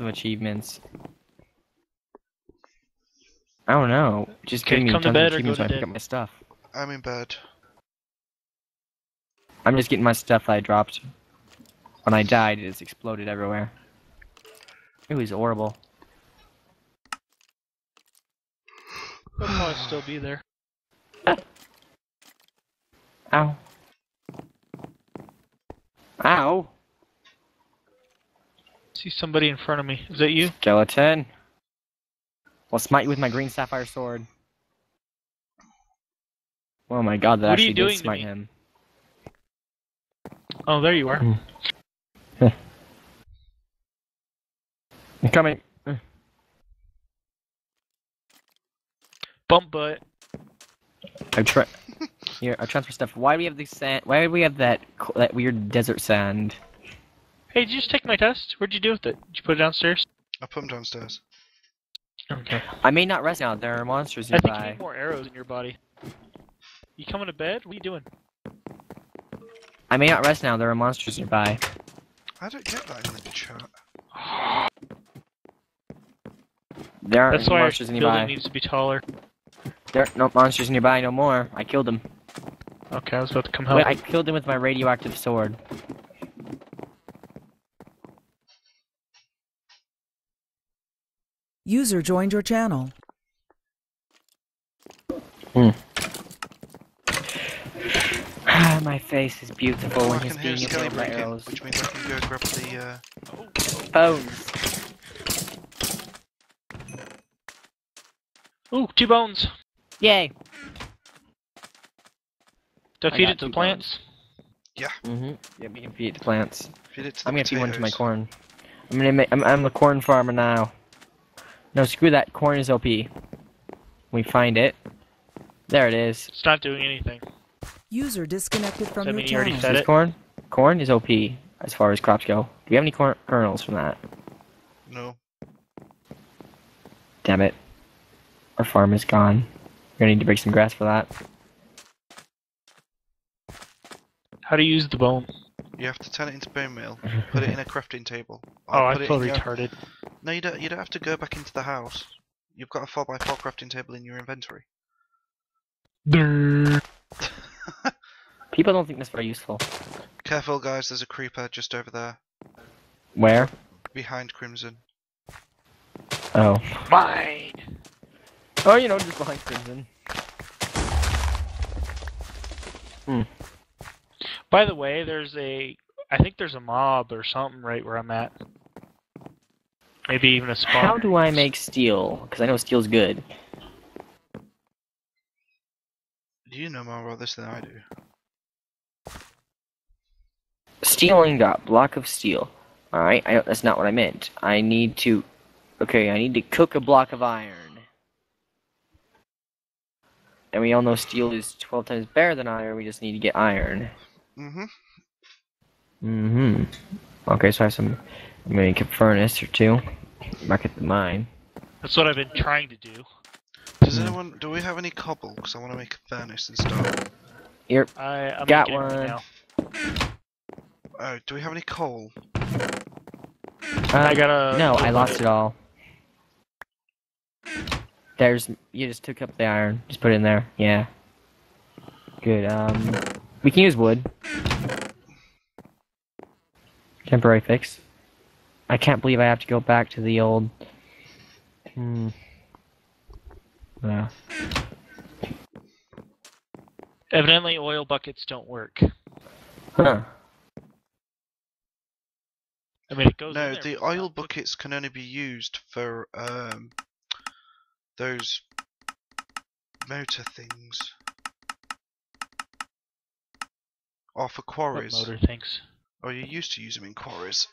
of achievements. I don't know. Just Okay, give me come to bed of achievements when I pick up my stuff. I'm in bed. I'm just getting my stuff that I dropped. When I died, it just exploded everywhere. It was horrible. They'll probably still be there. Ow. Ow. See somebody in front of me. Is that you? Skeleton. I'll smite you with my green sapphire sword. Oh my god, that What are actually you doing did smite him. Oh, there you are. Hmm. I'm coming. Bump butt. I try. Here, I transfer stuff. Why do we have the sand? Why do we have that that weird desert sand? Hey, did you just take my test? What'd you do with it? Did you put it downstairs? I put them downstairs. Okay. I may not rest now. There are monsters nearby. I think you nearby. need more arrows in your body. You coming to bed? What are you doing? I may not rest now. There are monsters nearby. I don't get that in the chat. There aren't That's any why our monsters building nearby. needs to be taller. There are no monsters nearby no more. I killed them. Okay, I was about to come help. Wait, I killed them with my radioactive sword. User joined your channel. Ah, my face is beautiful Oh, when he's being Skelly assailed by breaking, arrows. which means I can go grab the. Uh... Bones. Ooh, two bones. Yay. Do I I feed got it to the two plants? Mm-hmm. Yeah, we can feed it to plants. Feed it to the I'm gonna feed one to my corn. I'm gonna make. I'm, I'm a corn farmer now. No, screw that. Corn is OP. We find it. There it is. It's not doing anything. User disconnected from Does that your mean you already channel. fed This it? corn. Corn is OP as far as crops go. Do we have any corn kernels from that? No. Damn it. Our farm is gone. We're gonna need to break some grass for that. How to use the bone? You have to turn it into bone meal. Put it in a crafting table. Oh, I put it feel in your- retarded. No, you don't. You don't have to go back into the house. You've got a four x four crafting table in your inventory. People don't think that's very useful. Careful, guys. There's a creeper just over there, Where? behind Crimson. Oh. Mine. Oh, you know, just behind Crimson. Hmm. By the way, there's a. I think there's a mob or something right where I'm at. Maybe even a spawn. How do I make steel? Because I know steel's good. Do you know more about this than I do. Steel ingot, block of steel. Alright, I that's not what I meant. I need to... Okay, I need to cook a block of iron. And we all know steel is 12 times better than iron, we just need to get iron. Mm-hmm. Mm-hmm. Okay, so I have some... I'm gonna make a furnace or two. Back at the mine. That's what I've been trying to do. Does Hmm. anyone? Do we have any cobble? Because I want to make a furnace and stuff. I, I'm Got making it right one. now. Oh, do we have any coal? I Uh, got a. No, I lost it all. There's... You just took up the iron. Just put it in there. Yeah. Good, um... We can use wood. Temporary fix. I can't believe I have to go back to the old... Hmm... Yeah. Evidently, oil buckets don't work. Huh. I mean, it goes. No, the oil buckets can only be used for um those motor things. Or for What quarries. motor things. Or you used to use them in quarries.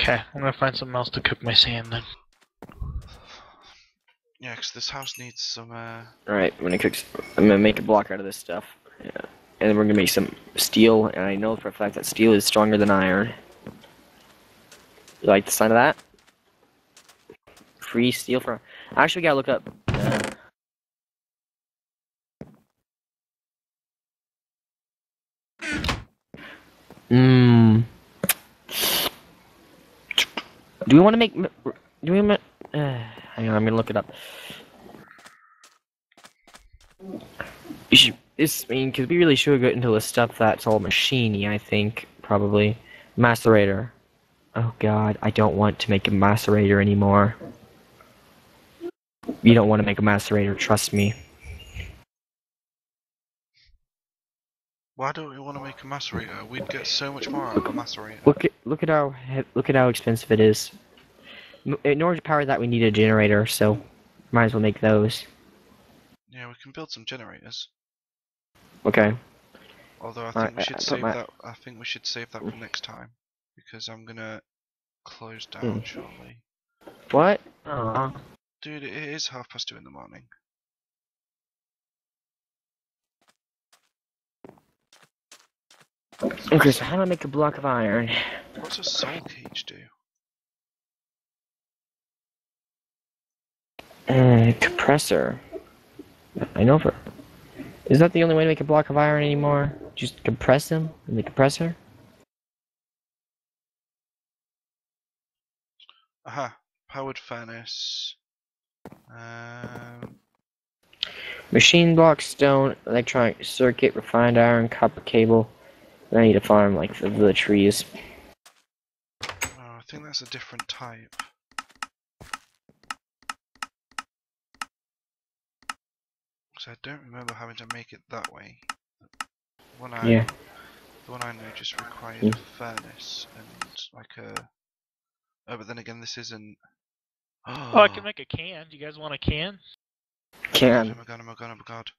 Okay, I'm gonna find something else to cook my sand then. Yeah, 'cause this house needs some uh Alright, I'm gonna cook... s- I'm gonna make a block out of this stuff. Yeah. And then we're gonna make some steel, and I know for a fact that steel is stronger than iron. You like the sign of that? Free steel from... Actually, we gotta look up... Uh, Mm. Do we want to make? Do we? Uh, hang on, I'm gonna look it up. This I mean, because we really should get into the stuff that's all machiney. I think probably macerator. Oh God, I don't want to make a macerator anymore. You don't want to make a macerator, trust me. Why don't we want to make a macerator? We'd get so much more out of a macerator. Look at look at how look at how expensive it is. In order to power that, we need a generator, so might as well make those. Yeah, we can build some generators. Okay. Although I Right, think we should I put save my- that. I think we should save that for next time because I'm gonna close down Hmm. shortly. What? Aw. Dude, it is half past two in the morning. Okay, so how do I make a block of iron? What's a soul cage do? Uh, compressor. I know for. Is that the only way to make a block of iron anymore? Just compress them in the compressor? Aha, powered furnace. Um, Machine block, stone, electronic circuit, refined iron, copper cable. Then I need to farm like the, the trees. oh, I think that's a different type. Because I don't remember having to make it that way. The one I, Yeah. the one I know just required Mm. a furnace and like a. Oh, but then again, this isn't. Oh, I can make a can. Do you guys want a can? Oh Can. my god! Oh my god! Oh my god!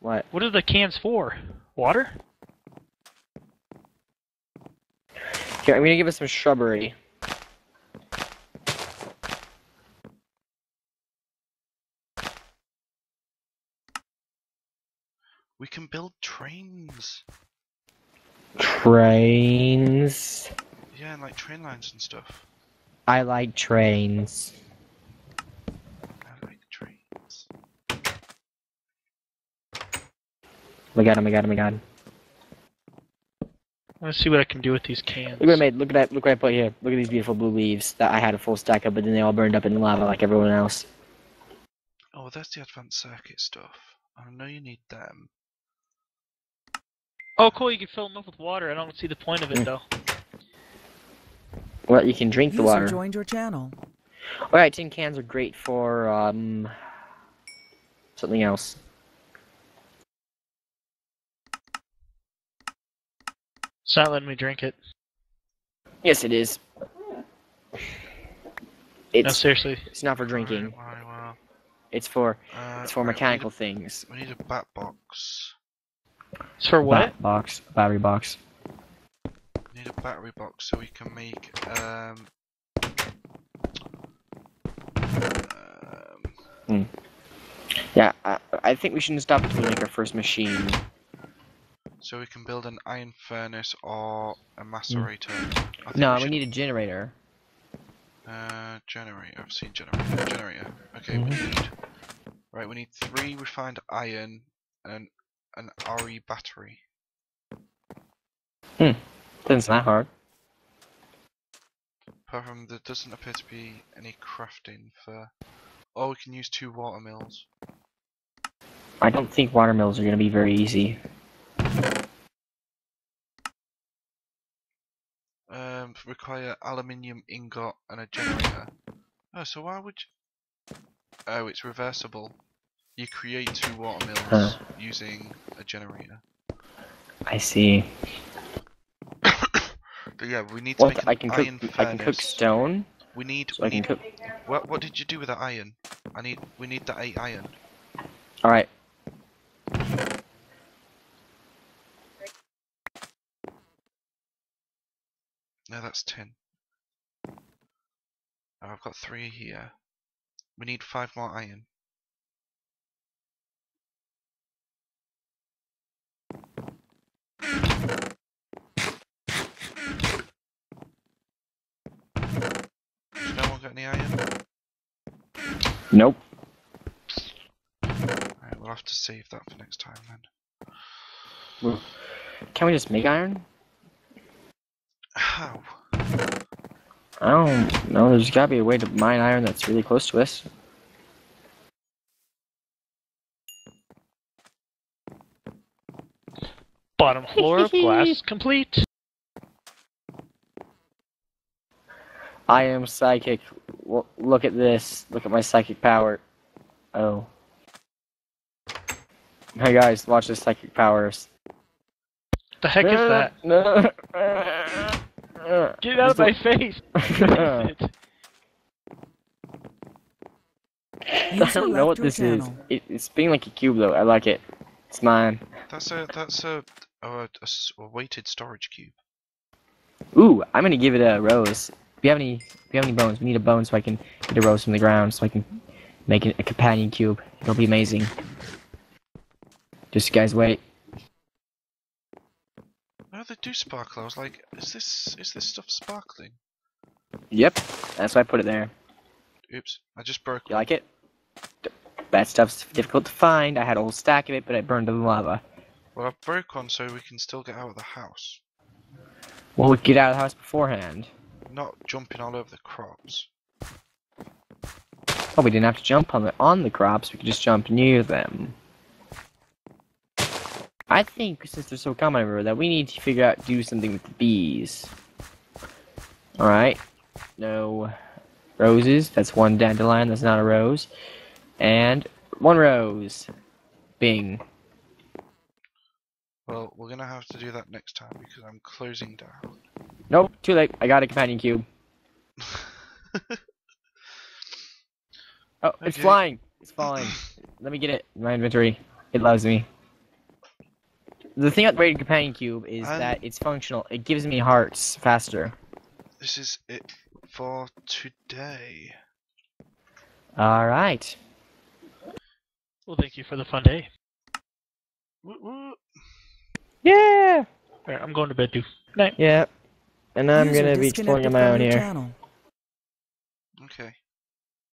What? What are the cans for? Water? Here, I'm gonna give us some shrubbery. We can build trains. Trains. Yeah, and like train lines and stuff. I like trains. I like trains. Oh my god, oh my god, oh my god. Let's see what I can do with these cans. Look what I made. Look at that. Look what I put here. Look at these beautiful blue leaves that I had a full stack of, but then they all burned up in the lava like everyone else. Oh, that's the advanced circuit stuff. I know you need them. Oh, cool. You can fill them up with water. I don't see the point of it though. Well, you can drink the User water. joined your channel. Alright, tin cans are great for, um... Something else. It's not letting me drink it. Yes, it is. It's, No, seriously. it's not for drinking. Why, why, It's for. Uh, it's for right, we a- mechanical things. We need a bat box. It's for what? Bat box, battery box. We need a battery box so we can make um. um Yeah, I, I think we shouldn't stop until we make our first machine. So we can build an iron furnace or a macerator. I No, we should- need a generator. Uh, generator. I've seen generator. Generator. Okay, Mm-hmm. need. Right, we need three refined iron and an RE battery. Hmm. Doesn't that hard. Apart from there doesn't appear to be any crafting for. Oh, we can use two water mills. I don't think watermills are gonna be very easy. Um, require aluminium ingot and a generator. Oh, so why would you... Oh, it's reversible. You create two water mills Huh. using a generator. I see. But yeah, we need to make What? an I can iron cook. furnace. I can cook stone, We need. so we I can need. cook. What? What did you do with the iron? I need. We need the eight iron. All right. No, that's ten. Oh, I've got three here. We need five more iron. No one got any iron? Nope. Alright, we'll have to save that for next time then. Can we just make iron? How? I don't know. There's gotta be a way to mine iron that's really close to us. Bottom floor of glass complete. I am psychic. L- look at this. Look at my psychic power. Oh. Hey guys, watch this psychic powers. The heck is that? No. Get out of my face! I don't know what left your this is. It, it's being like a cube though. I like it. It's mine. That's a that's a a, a s- a weighted storage cube. Ooh, I'm gonna give it a rose. If you have any, if you have any bones, we need a bone so I can get a rose from the ground, so I can make it a companion cube. It'll be amazing. Just you guys wait. No, they do sparkle. I was like, is this is this stuff sparkling? Yep, that's why I put it there. Oops, I just broke. You one. like it? That stuff's difficult to find. I had a whole stack of it, but it burned in the lava. Well, I broke one so we can still get out of the house, Well, we get out of the house beforehand. not jumping all over the crops. Oh, we didn't have to jump on the on the crops. We could just jump near them. I think since they're so common everywhere, that we need to figure out do something with the bees. All right. No roses. That's one dandelion. That's not a rose. And one rose. Bing. Well, we're gonna have to do that next time because I'm closing down. Nope. Too late. I got a companion cube. Oh, it's Okay. flying. It's falling. Let me get it in my inventory. It loves me. The thing about the Weighted Companion Cube is I'm- that it's functional. It gives me hearts faster. this is it for today. Alright. Well, thank you for the fun day. Woo woo. Yeah! Alright, I'm going to bed too. Night. Yeah. And I'm User gonna be exploring on my own here. channel. Okay.